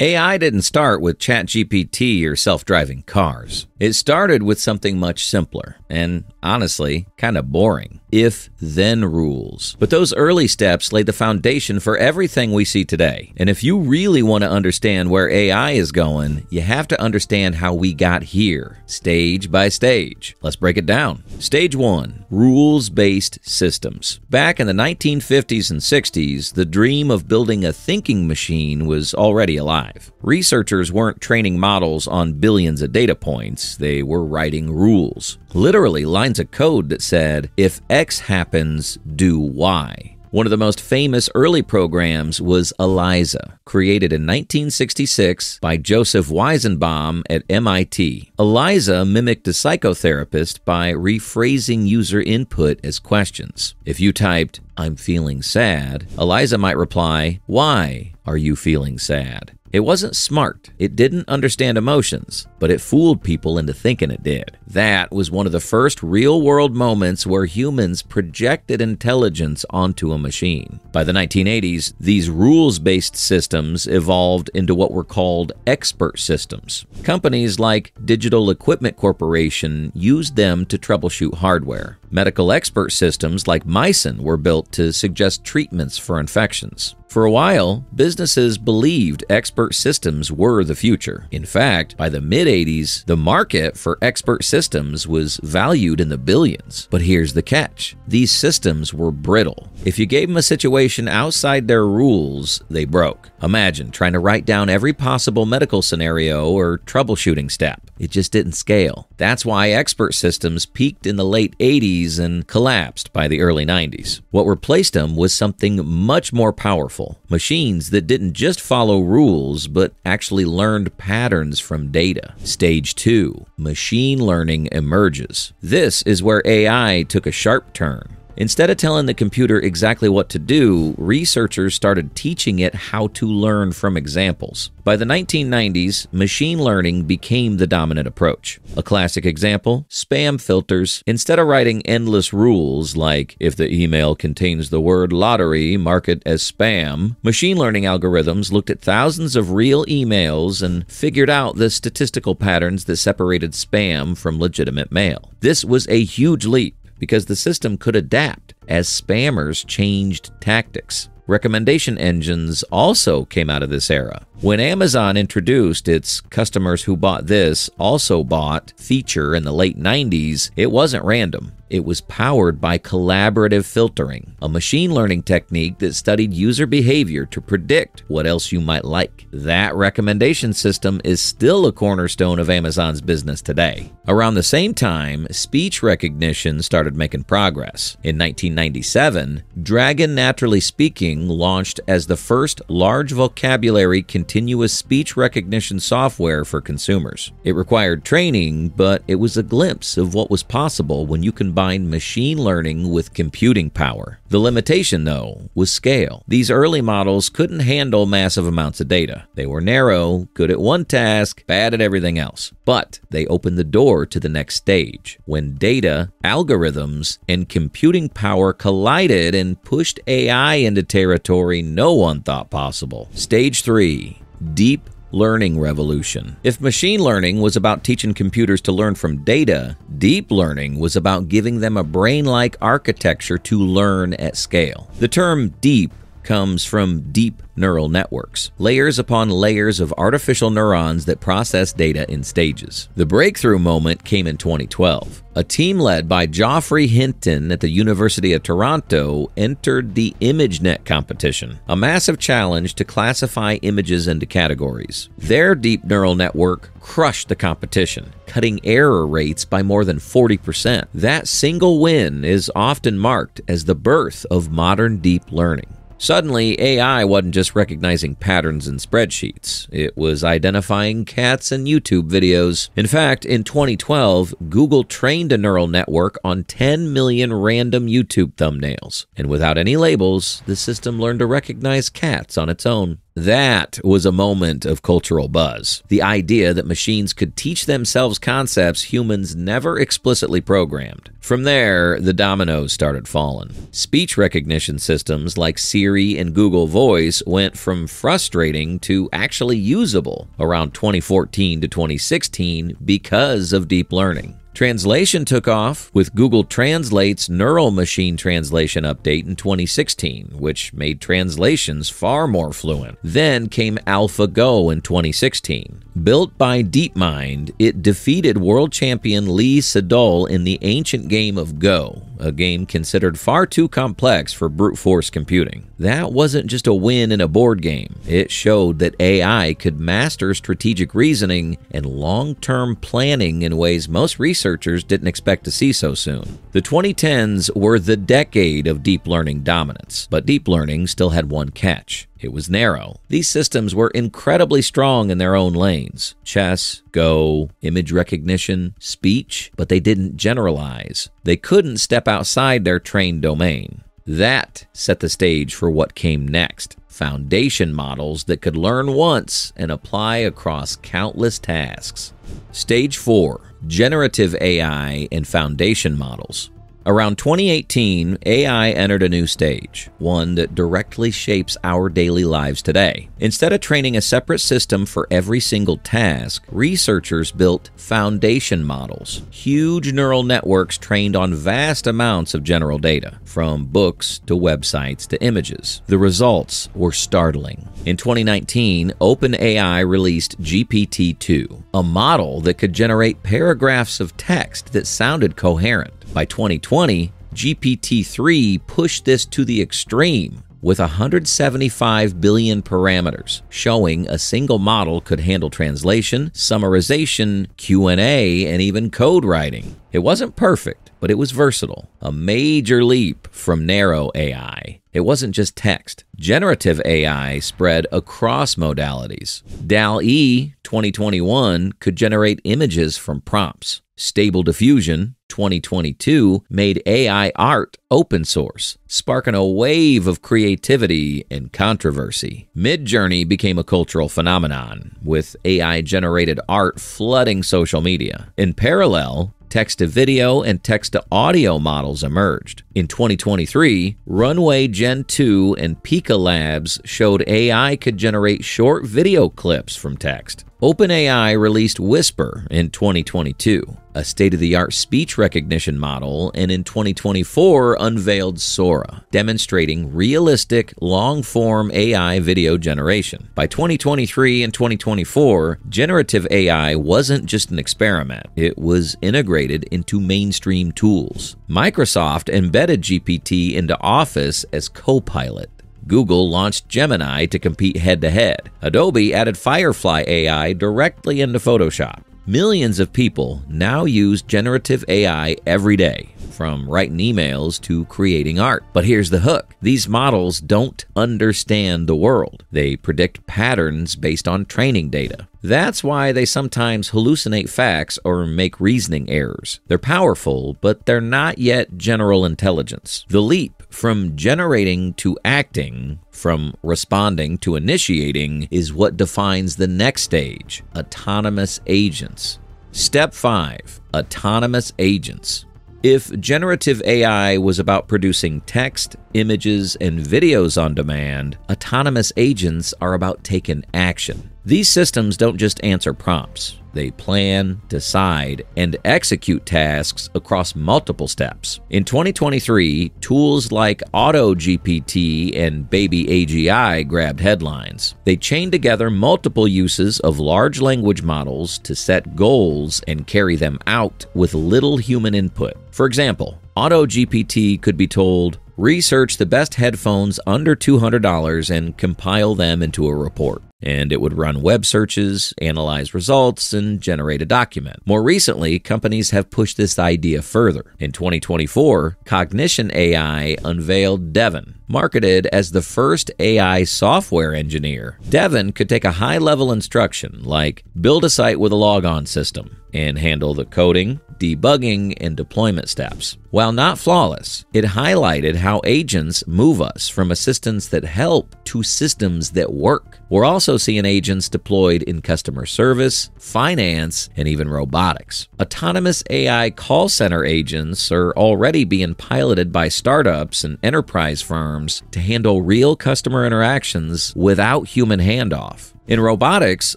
AI didn't start with ChatGPT or self driving cars. It started with something much simpler and, honestly, kind of boring if then rules. But those early steps laid the foundation for everything we see today. And if you really want to understand where AI is going, you have to understand how we got here, stage by stage. Let's break it down. Stage one rules based systems. Back in the 1950s and 60s, the dream of building a thinking machine was already alive. Researchers weren't training models on billions of data points, they were writing rules. Literally, lines of code that said, if X happens, do Y. One of the most famous early programs was ELIZA, created in 1966 by Joseph Weizenbaum at MIT. ELIZA mimicked a psychotherapist by rephrasing user input as questions. If you typed, I'm feeling sad, ELIZA might reply, Why are you feeling sad? It wasn't smart. It didn't understand emotions, but it fooled people into thinking it did. That was one of the first real world moments where humans projected intelligence onto a machine. By the 1980s, these rules based systems evolved into what were called expert systems. Companies like Digital Equipment Corporation used them to troubleshoot hardware. Medical expert systems like Mycin were built to suggest treatments for infections. For a while, businesses believed expert systems were the future. In fact, by the mid 80s, the market for expert systems was valued in the billions. But here's the catch these systems were brittle. If you gave them a situation outside their rules, they broke. Imagine trying to write down every possible medical scenario or troubleshooting step. It just didn't scale. That's why expert systems peaked in the late 80s and collapsed by the early 90s. What replaced them was something much more powerful machines that didn't just follow rules, but actually learned patterns from data. Stage 2 Machine learning emerges. This is where AI took a sharp turn. Instead of telling the computer exactly what to do, researchers started teaching it how to learn from examples. By the 1990s, machine learning became the dominant approach. A classic example spam filters. Instead of writing endless rules like, if the email contains the word lottery, mark it as spam, machine learning algorithms looked at thousands of real emails and figured out the statistical patterns that separated spam from legitimate mail. This was a huge leap because the system could adapt as spammers changed tactics. Recommendation engines also came out of this era. When Amazon introduced its customers who bought this also bought feature in the late 90s, it wasn't random. It was powered by collaborative filtering, a machine learning technique that studied user behavior to predict what else you might like. That recommendation system is still a cornerstone of Amazon's business today. Around the same time, speech recognition started making progress. In 1997, Dragon Naturally Speaking launched as the first large vocabulary continuous speech recognition software for consumers. It required training, but it was a glimpse of what was possible when you combine machine learning with computing power. The limitation, though, was scale. These early models couldn't handle massive amounts of data. They were narrow, good at one task, bad at everything else. But they opened the door to the next stage when data, algorithms, and computing power collided and pushed AI into territory no one thought possible. Stage 3 deep learning revolution. If machine learning was about teaching computers to learn from data, deep learning was about giving them a brain like architecture to learn at scale. The term deep comes from deep neural networks, layers upon layers of artificial neurons that process data in stages. The breakthrough moment came in 2012. A team led by Geoffrey Hinton at the University of Toronto entered the ImageNet competition, a massive challenge to classify images into categories. Their deep neural network crushed the competition, cutting error rates by more than 40%. That single win is often marked as the birth of modern deep learning. Suddenly, AI wasn't just recognizing patterns in spreadsheets, it was identifying cats in YouTube videos. In fact, in 2012, Google trained a neural network on 10 million random YouTube thumbnails. And without any labels, the system learned to recognize cats on its own. That was a moment of cultural buzz. The idea that machines could teach themselves concepts humans never explicitly programmed. From there, the dominoes started falling. Speech recognition systems like Siri and Google Voice went from frustrating to actually usable around 2014 to 2016 because of deep learning. Translation took off with Google Translate's Neural Machine Translation update in 2016, which made translations far more fluent. Then came AlphaGo in 2016. Built by DeepMind, it defeated world champion Lee Sedol in the ancient game of Go, a game considered far too complex for brute force computing. That wasn't just a win in a board game, it showed that AI could master strategic reasoning and long term planning in ways most researchers didn't expect to see so soon. The 2010s were the decade of deep learning dominance, but deep learning still had one catch. It was narrow. These systems were incredibly strong in their own lanes chess, Go, image recognition, speech, but they didn't generalize. They couldn't step outside their trained domain. That set the stage for what came next foundation models that could learn once and apply across countless tasks. Stage 4 Generative AI and Foundation Models. Around 2018, AI entered a new stage, one that directly shapes our daily lives today. Instead of training a separate system for every single task, researchers built foundation models, huge neural networks trained on vast amounts of general data, from books to websites to images. The results were startling. In 2019, OpenAI released GPT 2, a model that could generate paragraphs of text that sounded coherent. By 2020, GPT 3 pushed this to the extreme with 175 billion parameters, showing a single model could handle translation, summarization, Q&A, and even code writing. It wasn't perfect, but it was versatile, a major leap from narrow AI. It wasn't just text. Generative AI spread across modalities. DALL-E 2021 could generate images from prompts. Stable Diffusion 2022 made AI art open source, sparking a wave of creativity and controversy. Midjourney became a cultural phenomenon, with AI generated art flooding social media. In parallel, text to video and text to audio models emerged. In 2023, Runway Gen 2 and Pika Labs showed AI could generate short video clips from text. OpenAI released Whisper in 2022, a state of the art speech recognition model, and in 2024 unveiled Sora, demonstrating realistic long form AI video generation. By 2023 and 2024, generative AI wasn't just an experiment, it was integrated into mainstream tools. Microsoft embedded GPT into Office as Copilot. Google launched Gemini to compete head to head. Adobe added Firefly AI directly into Photoshop. Millions of people now use generative AI every day, from writing emails to creating art. But here's the hook these models don't understand the world, they predict patterns based on training data. That's why they sometimes hallucinate facts or make reasoning errors. They're powerful, but they're not yet general intelligence. The leap from generating to acting, from responding to initiating, is what defines the next stage autonomous agents. Step 5 Autonomous Agents. If generative AI was about producing text, images, and videos on demand, autonomous agents are about taking action. These systems don't just answer prompts. They plan, decide, and execute tasks across multiple steps. In 2023, tools like AutoGPT and Baby AGI grabbed headlines. They chained together multiple uses of large language models to set goals and carry them out with little human input. For example, AutoGPT could be told, research the best headphones under $200 and compile them into a report and it would run web searches, analyze results, and generate a document. More recently, companies have pushed this idea further. In 2024, Cognition AI unveiled Devin, marketed as the first AI software engineer. Devin could take a high level instruction like build a site with a logon system and handle the coding, debugging, and deployment steps. While not flawless, it highlighted how agents move us from assistants that help to systems that work. We're also seeing agents deployed in customer service, finance, and even robotics. Autonomous AI call center agents are already being piloted by startups and enterprise firms to handle real customer interactions without human handoff. In robotics,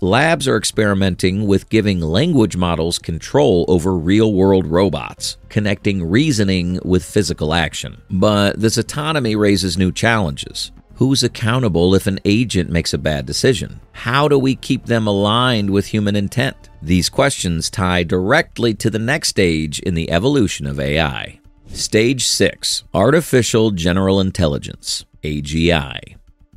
labs are experimenting with giving language models control over real world robots, connecting reasoning with physical action. But this autonomy raises new challenges. Who's accountable if an agent makes a bad decision? How do we keep them aligned with human intent? These questions tie directly to the next stage in the evolution of AI. Stage 6 Artificial General Intelligence, AGI.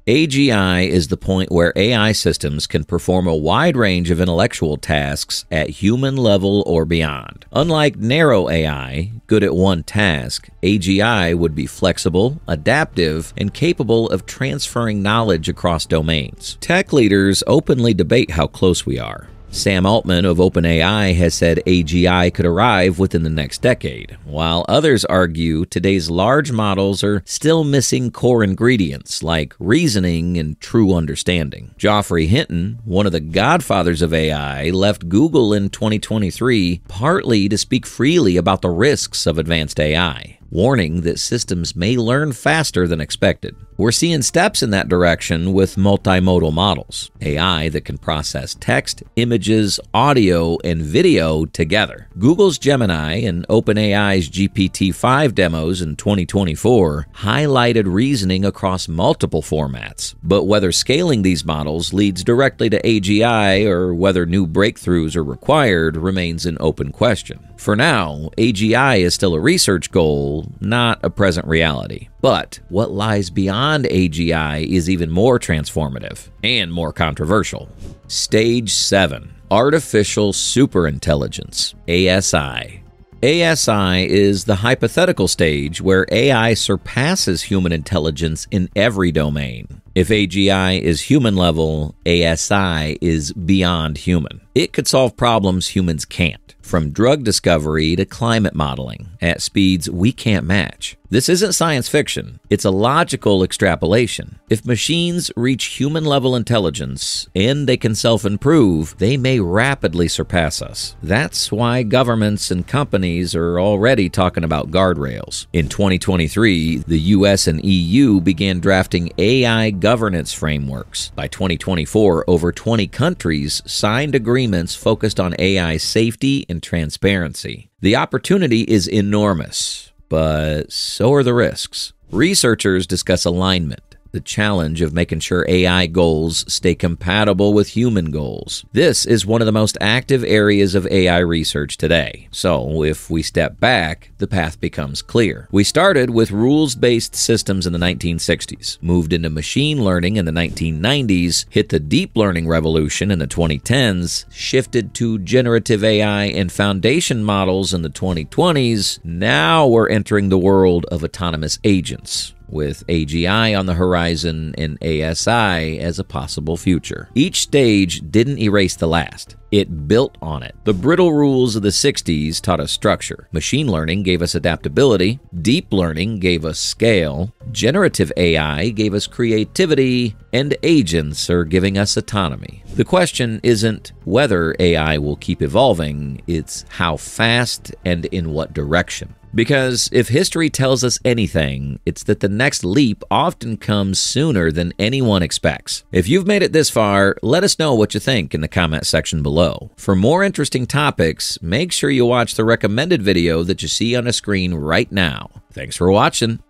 AGI is the point where AI systems can perform a wide range of intellectual tasks at human level or beyond. Unlike narrow AI, good at one task, AGI would be flexible, adaptive, and capable of transferring knowledge across domains. Tech leaders openly debate how close we are. Sam Altman of OpenAI has said AGI could arrive within the next decade, while others argue today's large models are still missing core ingredients like reasoning and true understanding. Geoffrey Hinton, one of the godfathers of AI, left Google in 2023 partly to speak freely about the risks of advanced AI warning that systems may learn faster than expected. We're seeing steps in that direction with multimodal models, AI that can process text, images, audio, and video together. Google's Gemini and OpenAI's GPT 5 demos in 2024 highlighted reasoning across multiple formats, but whether scaling these models leads directly to AGI or whether new breakthroughs are required remains an open question. For now, AGI is still a research goal, not a present reality. But what lies beyond AGI is even more transformative and more controversial. Stage 7 Artificial Superintelligence, ASI. ASI is the hypothetical stage where AI surpasses human intelligence in every domain. If AGI is human level, ASI is beyond human. It could solve problems humans can't from drug discovery to climate modeling at speeds we can't match. This isn't science fiction, it's a logical extrapolation. If machines reach human level intelligence and they can self improve, they may rapidly surpass us. That's why governments and companies are already talking about guardrails. In 2023, the US and EU began drafting AI governance frameworks. By 2024, over 20 countries signed agreements focused on AI safety and transparency. The opportunity is enormous, but so are the risks. Researchers discuss alignment the challenge of making sure AI goals stay compatible with human goals. This is one of the most active areas of AI research today. So, if we step back, the path becomes clear. We started with rules based systems in the 1960s, moved into machine learning in the 1990s, hit the deep learning revolution in the 2010s, shifted to generative AI and foundation models in the 2020s. Now we're entering the world of autonomous agents with AGI on the horizon and ASI as a possible future. Each stage didn't erase the last. It built on it. The brittle rules of the 60s taught us structure. Machine learning gave us adaptability. Deep learning gave us scale. Generative AI gave us creativity. And agents are giving us autonomy. The question isn't whether AI will keep evolving, it's how fast and in what direction. Because if history tells us anything, it's that the next leap often comes sooner than anyone expects. If you've made it this far, let us know what you think in the comment section below. For more interesting topics, make sure you watch the recommended video that you see on a screen right now. Thanks for watching.